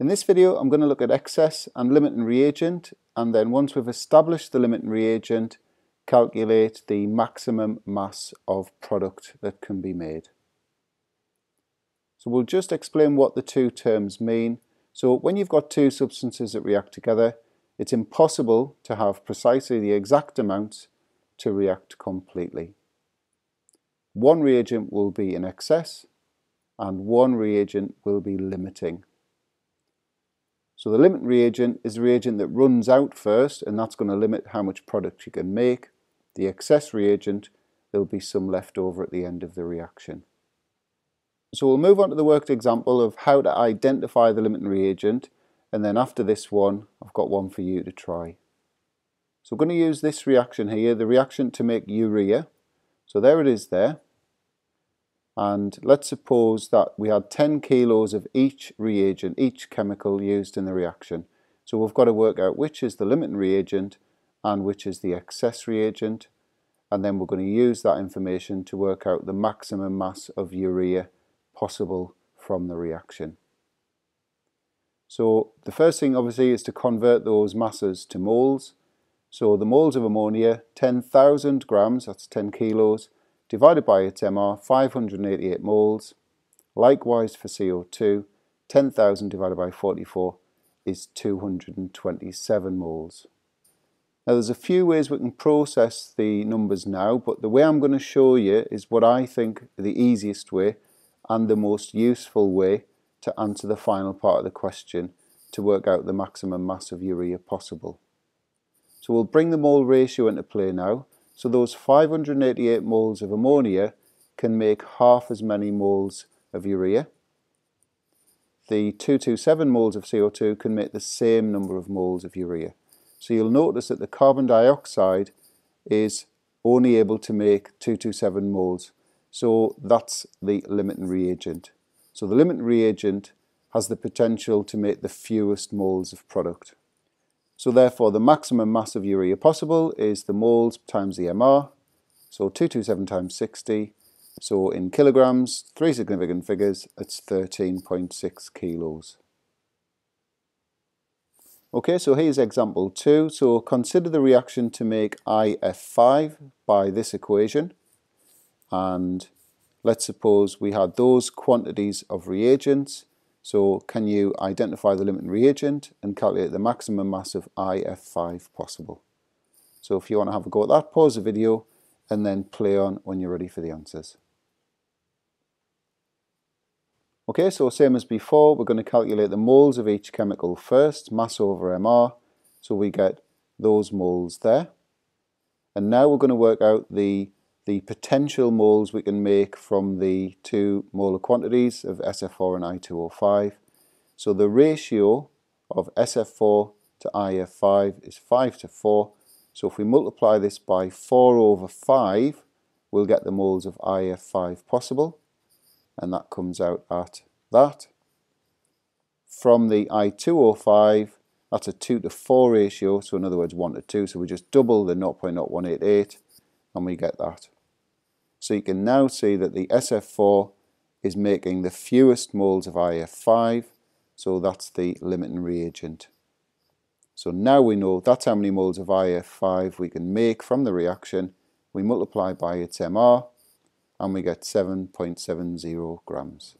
In this video I'm going to look at excess and limiting reagent and then once we've established the limiting reagent calculate the maximum mass of product that can be made. So we'll just explain what the two terms mean. So when you've got two substances that react together it's impossible to have precisely the exact amounts to react completely. One reagent will be in excess and one reagent will be limiting. So the limit reagent is a reagent that runs out first and that's going to limit how much product you can make. The excess reagent, there'll be some left over at the end of the reaction. So we'll move on to the worked example of how to identify the limiting reagent and then after this one I've got one for you to try. So we're going to use this reaction here, the reaction to make urea. So there it is there and let's suppose that we had 10 kilos of each reagent, each chemical used in the reaction. So we've got to work out which is the limiting reagent and which is the excess reagent and then we're going to use that information to work out the maximum mass of urea possible from the reaction. So the first thing obviously is to convert those masses to moles. So the moles of ammonia, 10,000 grams, that's 10 kilos, divided by its MR, 588 moles. Likewise for CO2, 10,000 divided by 44 is 227 moles. Now there's a few ways we can process the numbers now, but the way I'm going to show you is what I think the easiest way and the most useful way to answer the final part of the question to work out the maximum mass of urea possible. So we'll bring the mole ratio into play now. So those 588 moles of ammonia can make half as many moles of urea. The 227 moles of CO2 can make the same number of moles of urea. So you'll notice that the carbon dioxide is only able to make 227 moles. So that's the limiting reagent. So the limiting reagent has the potential to make the fewest moles of product. So therefore the maximum mass of urea possible is the moles times the MR, so 227 times 60, so in kilograms, three significant figures, it's 13.6 kilos. Okay, so here's example 2. So consider the reaction to make IF5 by this equation. And let's suppose we had those quantities of reagents so can you identify the limiting reagent and calculate the maximum mass of IF5 possible? So if you want to have a go at that, pause the video and then play on when you're ready for the answers. Okay, so same as before, we're going to calculate the moles of each chemical first, mass over MR, so we get those moles there. And now we're going to work out the the potential moles we can make from the two molar quantities of SF4 and I2O5. So the ratio of SF4 to IF5 is 5 to 4. So if we multiply this by 4 over 5, we'll get the moles of IF5 possible. And that comes out at that. From the I2O5, that's a 2 to 4 ratio, so in other words 1 to 2, so we just double the 0.0188 and we get that. So you can now see that the SF4 is making the fewest moles of IF5, so that's the limiting reagent. So now we know that's how many moles of IF5 we can make from the reaction. We multiply by its MR and we get 7.70 grams.